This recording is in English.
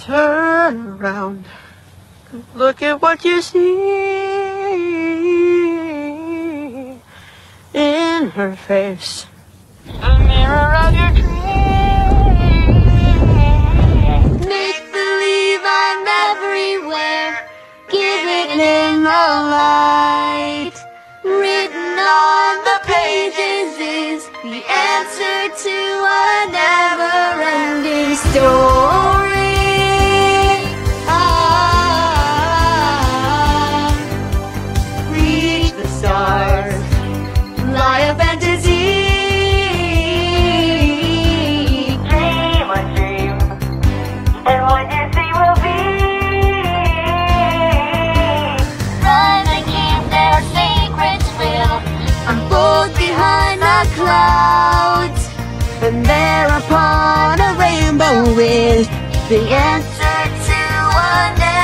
Turn around. Look at what you see in her face. The mirror of your dreams. Make believe I'm everywhere. Giving In the light. written on the pages is the answer to a never ending story. Clouds. And there upon a rainbow is the answer to never